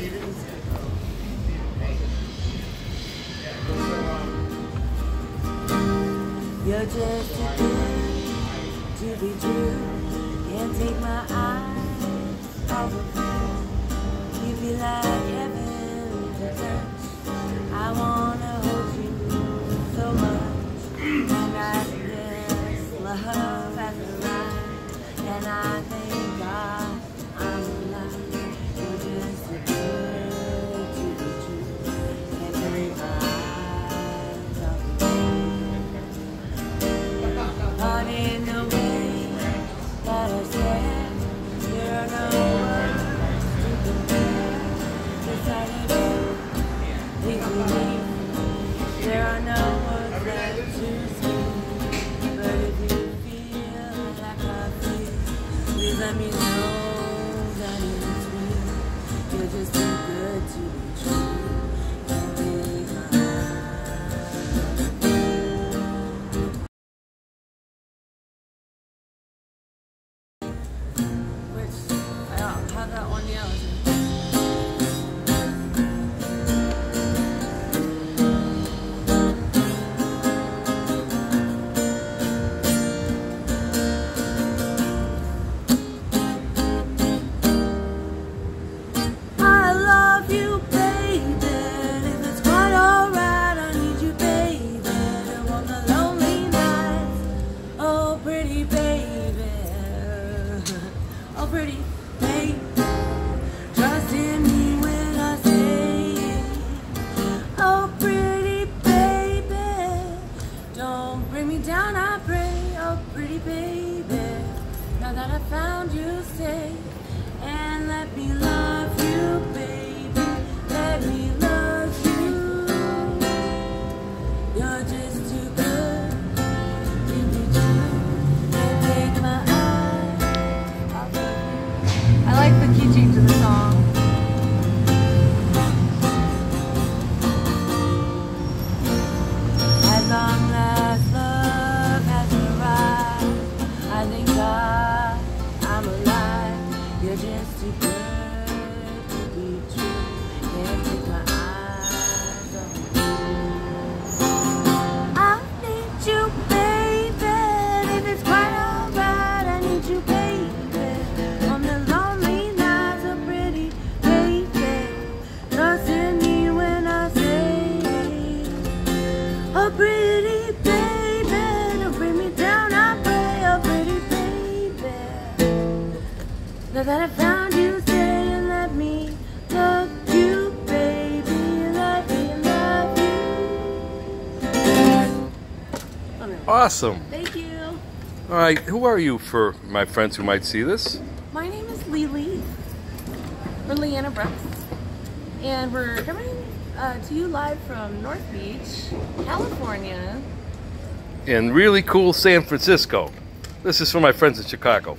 You're just too good to be true. Can't take my eyes off of you. You be like heaven to touch. I wanna hold you so much. And I guess love has arrived. And I feel, please down, I pray. Oh, pretty baby. Now that I found you, stay. And let me love Oh, pretty baby, don't bring me down, I pray. Oh, pretty baby. Now that I found you, stay and let me love you, baby. Let me love you. Awesome. Thank you. All right, who are you for my friends who might see this? My name is Leelee. We're Leanna Brooks. And we're coming uh, to you live from North Beach, California. In really cool San Francisco. This is for my friends in Chicago.